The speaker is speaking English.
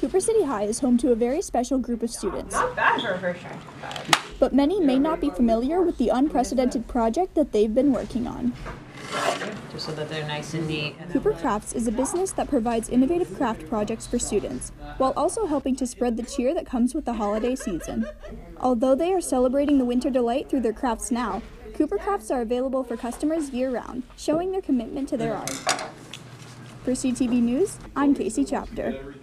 Cooper City High is home to a very special group of students, Not bad for a first try. but many may not be familiar with the unprecedented project that they've been working on. Just so that they're nice and neat. Cooper uh, Crafts is a business that provides innovative craft projects for students, while also helping to spread the cheer that comes with the holiday season. Although they are celebrating the winter delight through their crafts now, Cooper Crafts are available for customers year round, showing their commitment to their art. For CTV News, I'm Casey Chapter.